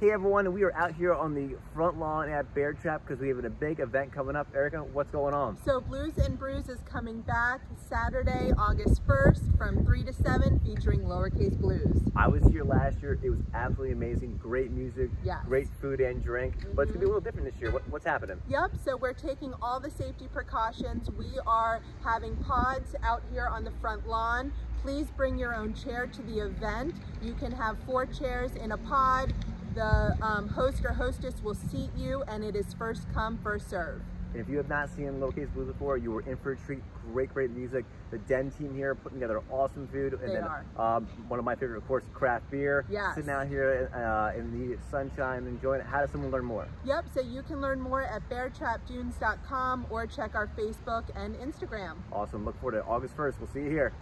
Hey everyone, we are out here on the front lawn at Bear Trap because we have a big event coming up. Erica, what's going on? So Blues and Brews is coming back Saturday, August 1st from 3 to 7 featuring Lowercase Blues. I was here last year. It was absolutely amazing. Great music, Yes. great food and drink. But it's going to be a mm-hmm. little different this year. What, what's happening? Yep, so we're taking all the safety precautions. We are having pods out here on the front lawn. Please bring your own chair to the event. You can have four chairs in a pod. The um, host or hostess will seat you and it is first come, first serve. And if you have not seen Lowercase Blues before, you were in for a treat. Great, great music. The Den team here putting together awesome food. And They then are. Um, one of my favorite, of course, craft beer. Yes. Sitting out here uh, in the sunshine, enjoying it. How does someone learn more? Yep, so you can learn more at beartrapdunes.com or check our Facebook and Instagram. Awesome. Look forward to August 1st. We'll see you here.